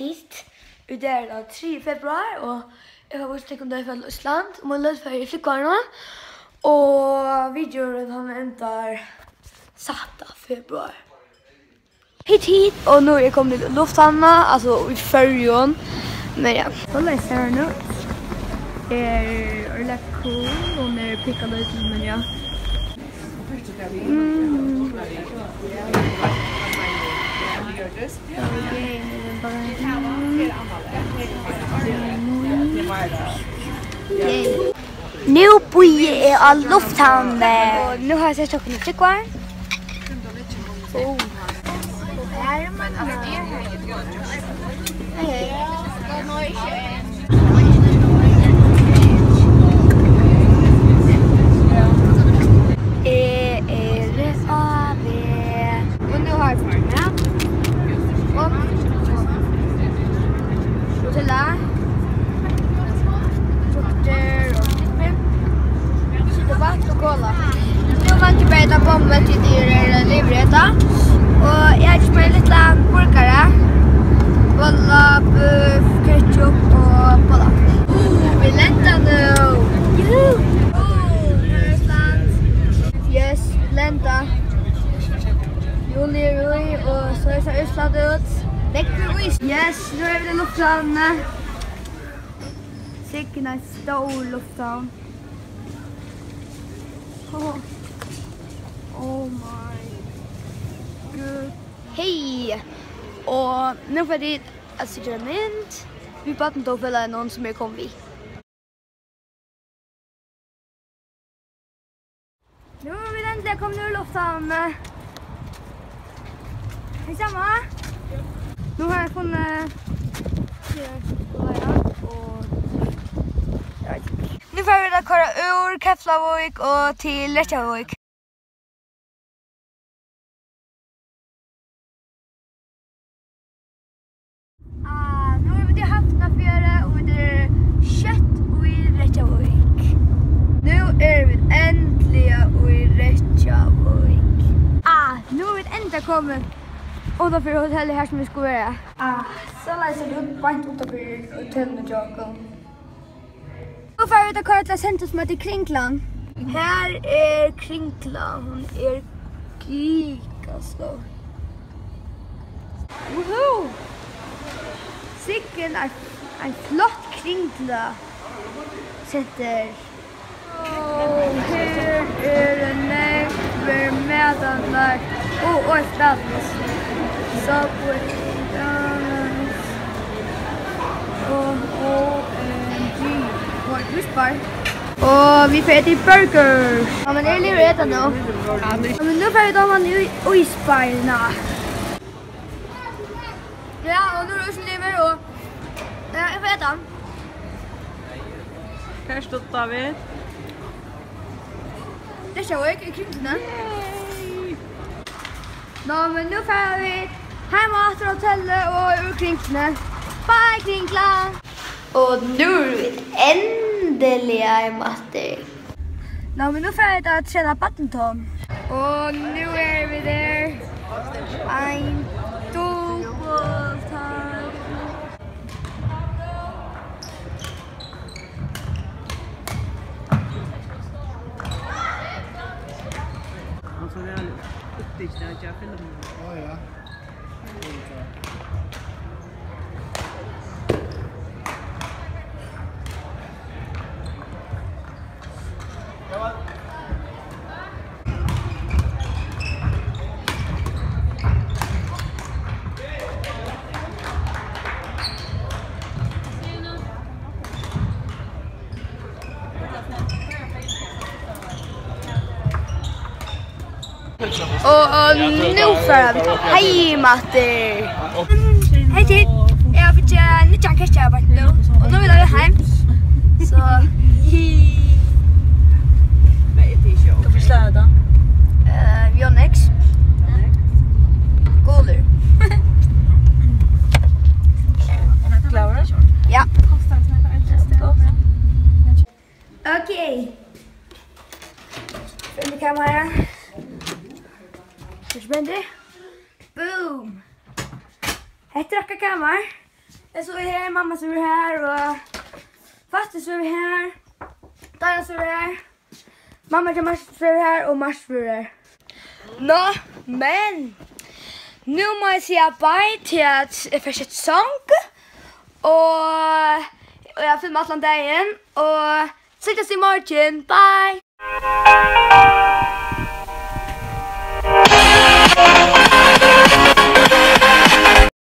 sist. I det er da 3. februar, og jeg har vært slik om det fra Østland, og man lød før i flykkvarna. Og videoen han endar 7. februar. Hit hit, og nå er jeg kommet til lufthavna, altså i førjon. Men ja. Hvordan ser jeg nå? Er Orla cool, og når jeg det ut, men ja. Mm. Nếu bây giờ ở lúc thầm về Nếu hai sẽ chọc nhịp chết quá. Ồ. Hãy subscribe cho kênh Ghiền Mì Gõ Để không bỏ lỡ những video hấp dẫn Zo, zo is dat het. Lekker ruis. Yes, nu hebben we de lockdown. Zeker naar de lockdown. Oh. oh my god. Hey! Och nu var det assignment. We Vi bad inte att följa någon som är kombi. Nu har vi den där kom nu luftan. Vi kommer. Nu har jeg funnet Nu får vi da kora ur Keflavik og til Reykjavik. Ah, nu er vi til Hafnafjøre og vi til Kjøtt og i Reykjavik. Nu er vi endelig i Reykjavik. Ah, nu er vi enda kommet utanför hotellet här som vi ska vara. Ah, så läser du bant utanför hotellet med Jakob. Då får vi ta köra till centrum som heter Kringlan. Här är Kringlan. Hon är gigastor. Woho! Sicken är en flott Kringla. Sätter. Oh, här är en näver med andra. Och, och ett badmössor. Husbar. Og vi får til burger. Ja, men det er litt rett nå. Ja, men nå får vi ta man i isbarna. Ja, og nå er det liver og... Ja, jeg får ete den. Hva stod David? Det ser jo ikke i krympene. Nå, men nå får vi Hemma efter hotellet og ur kringsne. Bye Kringla! Og nå er vi endelig hemma efter. Nå, men nå får jag ta trene badminton. Og nå er vi der. Ein, två, tre. Och så är det upptäckt att jag filmar. Ja, ja. 台湾。Og, og nå får vi heimater. Hei tid, jeg har fått nytt jankers kjærbarn nå, og nå vil jeg hjem. Så, hiii. stendur. Boom! Hette er okkar. Jeg så her, mamma sover her, og faste sover her. Dana sover her. Mamma til Mars sover her, og Mars sover her. Nå, men... Nu må jeg si bye til at jeg får et sang. Og, og jeg har filmet alle dagen. Og sikkert i morgen. Bye!